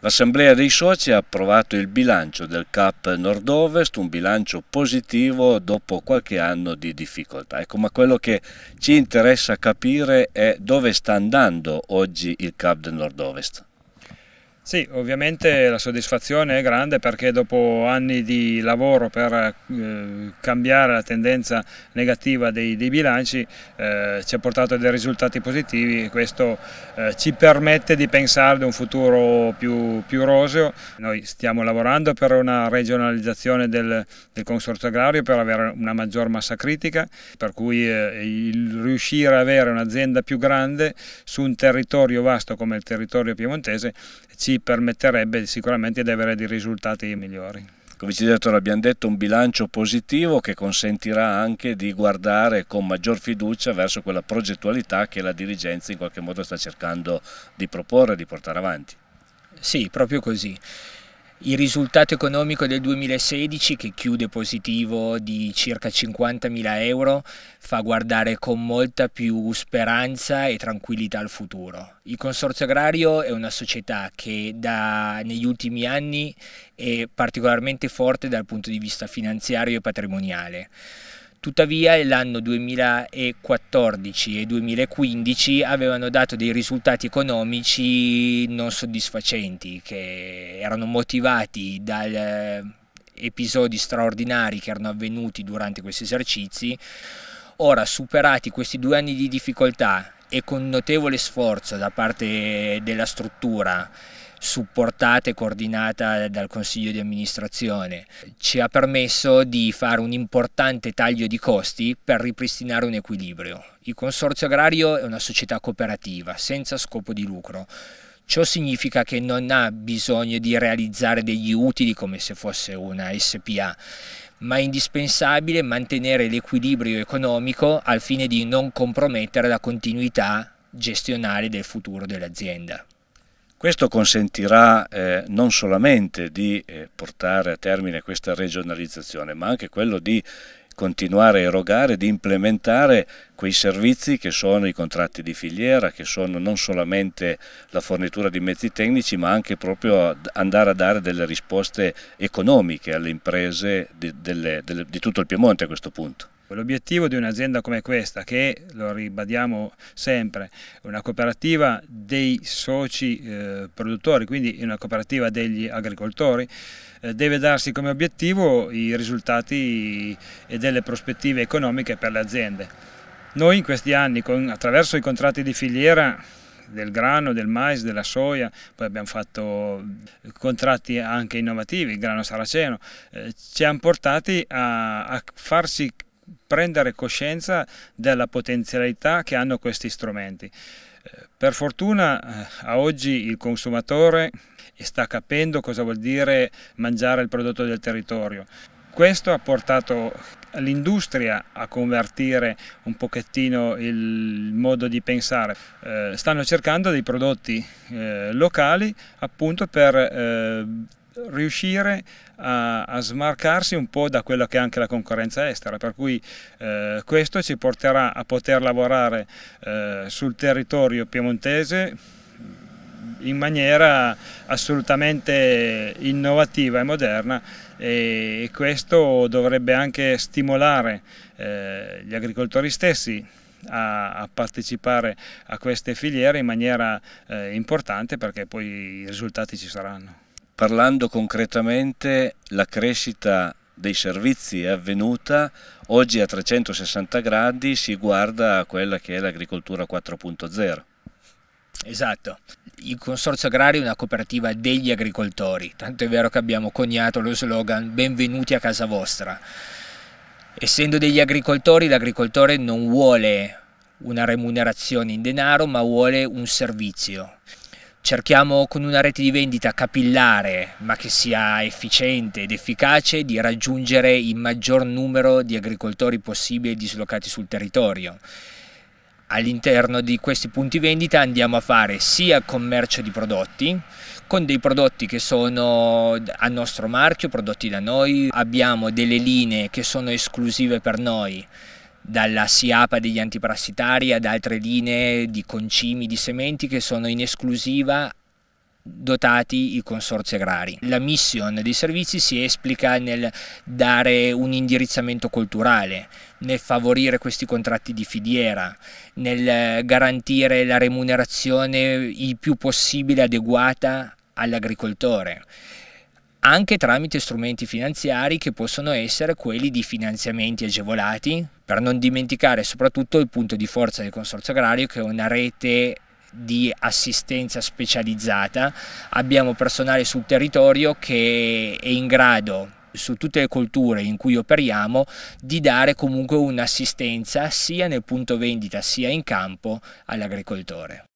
L'Assemblea dei Soci ha approvato il bilancio del CAP Nord-Ovest, un bilancio positivo dopo qualche anno di difficoltà. Ecco, ma quello che ci interessa capire è dove sta andando oggi il CAP del Nord-Ovest. Sì, ovviamente la soddisfazione è grande perché dopo anni di lavoro per eh, cambiare la tendenza negativa dei, dei bilanci eh, ci ha portato a dei risultati positivi e questo eh, ci permette di pensare ad un futuro più, più, roseo. Noi stiamo lavorando per una regionalizzazione del, del, consorzio agrario per avere una maggior massa critica, per cui eh, il riuscire ad avere un'azienda più grande su un territorio vasto come il territorio piemontese ci permetterebbe sicuramente di avere dei risultati migliori. Come vice direttore abbiamo detto un bilancio positivo che consentirà anche di guardare con maggior fiducia verso quella progettualità che la dirigenza in qualche modo sta cercando di proporre, di portare avanti. Sì, proprio così. Il risultato economico del 2016, che chiude positivo di circa 50.000 euro, fa guardare con molta più speranza e tranquillità al futuro. Il Consorzio Agrario è una società che da, negli ultimi anni è particolarmente forte dal punto di vista finanziario e patrimoniale. Tuttavia l'anno 2014 e 2015 avevano dato dei risultati economici non soddisfacenti che erano motivati da eh, episodi straordinari che erano avvenuti durante questi esercizi. Ora, superati questi due anni di difficoltà e con notevole sforzo da parte della struttura supportata e coordinata dal Consiglio di amministrazione, ci ha permesso di fare un importante taglio di costi per ripristinare un equilibrio. Il Consorzio Agrario è una società cooperativa senza scopo di lucro. Ciò significa che non ha bisogno di realizzare degli utili come se fosse una SPA, ma è indispensabile mantenere l'equilibrio economico al fine di non compromettere la continuità gestionale del futuro dell'azienda. Questo consentirà eh, non solamente di eh, portare a termine questa regionalizzazione, ma anche quello di continuare a erogare, di implementare quei servizi che sono i contratti di filiera, che sono non solamente la fornitura di mezzi tecnici, ma anche proprio andare a dare delle risposte economiche alle imprese di, delle, delle, di tutto il Piemonte a questo punto. L'obiettivo di un'azienda come questa, che lo ribadiamo sempre, è una cooperativa dei soci eh, produttori, quindi una cooperativa degli agricoltori, eh, deve darsi come obiettivo i risultati e delle prospettive economiche per le aziende. Noi in questi anni, con, attraverso i contratti di filiera, del grano, del mais, della soia, poi abbiamo fatto contratti anche innovativi, il grano saraceno, eh, ci hanno portati a, a farsi prendere coscienza della potenzialità che hanno questi strumenti. Eh, per fortuna eh, a oggi il consumatore sta capendo cosa vuol dire mangiare il prodotto del territorio. Questo ha portato l'industria a convertire un pochettino il modo di pensare. Eh, stanno cercando dei prodotti locali appunto per riuscire a, a, smarcarsi un po' da quello che è anche la concorrenza estera, per cui eh, questo ci porterà a poter lavorare eh, sul territorio piemontese in maniera assolutamente innovativa e moderna e questo dovrebbe anche stimolare eh, gli agricoltori stessi a, a, partecipare a queste filiere in maniera eh, importante perché poi i risultati ci saranno. Parlando concretamente, la crescita dei servizi è avvenuta, oggi a 360 gradi si guarda a quella che è l'agricoltura 4.0. Esatto, il Consorzio Agrario è una cooperativa degli agricoltori, tanto è vero che abbiamo coniato lo slogan benvenuti a casa vostra. Essendo degli agricoltori, l'agricoltore non vuole una remunerazione in denaro, ma vuole un servizio cerchiamo con una rete di vendita capillare ma che sia efficiente ed efficace di raggiungere il maggior numero di agricoltori possibili dislocati sul territorio. All'interno di questi punti vendita andiamo a fare sia commercio di prodotti, con dei prodotti che sono a nostro marchio, prodotti da noi, abbiamo delle linee che sono esclusive per noi, dalla SIAPA degli antiparassitari ad altre linee di concimi, di sementi che sono in esclusiva dotati i consorzi agrari. La mission dei servizi si esplica nel dare un indirizzamento culturale, nel favorire questi contratti di filiera, nel garantire la remunerazione il più possibile adeguata all'agricoltore anche tramite strumenti finanziari che possono essere quelli di finanziamenti agevolati, per non dimenticare soprattutto il punto di forza del Consorzio Agrario che è una rete di assistenza specializzata, abbiamo personale sul territorio che è in grado su tutte le colture in cui operiamo di dare comunque un'assistenza sia nel punto vendita sia in campo all'agricoltore.